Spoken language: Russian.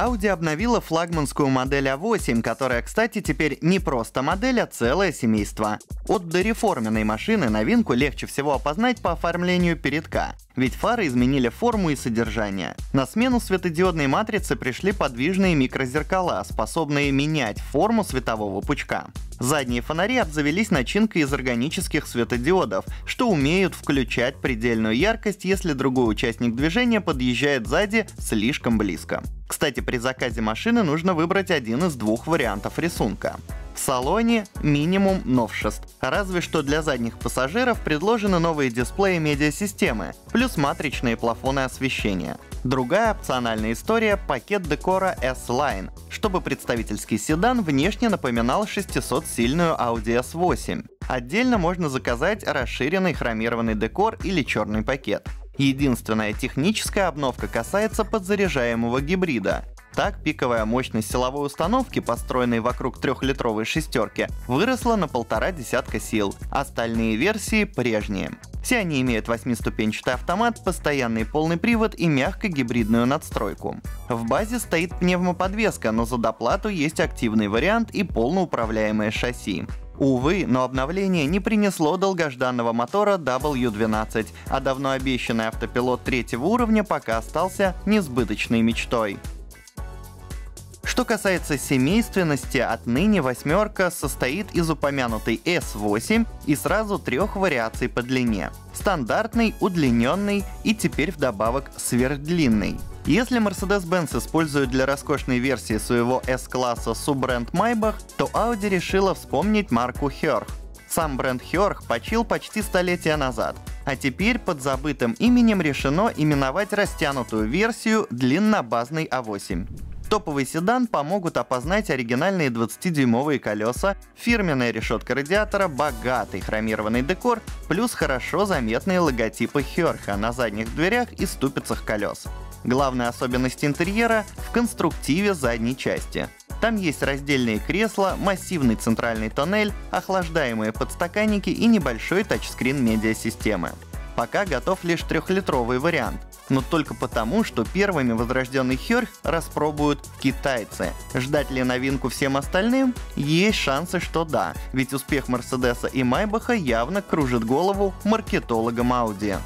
Audi обновила флагманскую модель A8, которая, кстати, теперь не просто модель, а целое семейство. От дореформенной машины новинку легче всего опознать по оформлению передка, ведь фары изменили форму и содержание. На смену светодиодной матрицы пришли подвижные микрозеркала, способные менять форму светового пучка. Задние фонари обзавелись начинкой из органических светодиодов, что умеют включать предельную яркость, если другой участник движения подъезжает сзади слишком близко. Кстати, при заказе машины нужно выбрать один из двух вариантов рисунка. В салоне минимум новшеств. Разве что для задних пассажиров предложены новые дисплеи медиасистемы, плюс матричные плафоны освещения. Другая опциональная история — пакет декора S-Line, чтобы представительский седан внешне напоминал 600-сильную Audi S8. Отдельно можно заказать расширенный хромированный декор или черный пакет. Единственная техническая обновка касается подзаряжаемого гибрида. Так, пиковая мощность силовой установки, построенной вокруг трехлитровой шестерки, выросла на полтора десятка сил. Остальные версии прежние. Все они имеют восьмиступенчатый автомат, постоянный полный привод и мягко-гибридную надстройку. В базе стоит пневмоподвеска, но за доплату есть активный вариант и полноуправляемое шасси. Увы, но обновление не принесло долгожданного мотора W12, а давно обещанный автопилот третьего уровня пока остался несбыточной мечтой. Что касается семейственности, отныне восьмерка состоит из упомянутой S8 и сразу трех вариаций по длине. Стандартный, удлиненный и теперь вдобавок сверхдлинный. Если Mercedes-Benz использует для роскошной версии своего S-класса суббренд Maybach, то Audi решила вспомнить марку Hörg. Сам бренд Hörg почил почти столетия назад, а теперь под забытым именем решено именовать растянутую версию длиннобазной А8. Топовый седан помогут опознать оригинальные 20-дюймовые колеса, фирменная решетка радиатора, богатый хромированный декор, плюс хорошо заметные логотипы Херха на задних дверях и ступицах колес. Главная особенность интерьера в конструктиве задней части. Там есть раздельные кресла, массивный центральный тоннель, охлаждаемые подстаканники и небольшой тачскрин медиасистемы. Пока готов лишь трехлитровый вариант, но только потому, что первыми возрожденный Херх распробуют китайцы. Ждать ли новинку всем остальным? Есть шансы, что да, ведь успех Мерседеса и Майбаха явно кружит голову маркетологам Audi.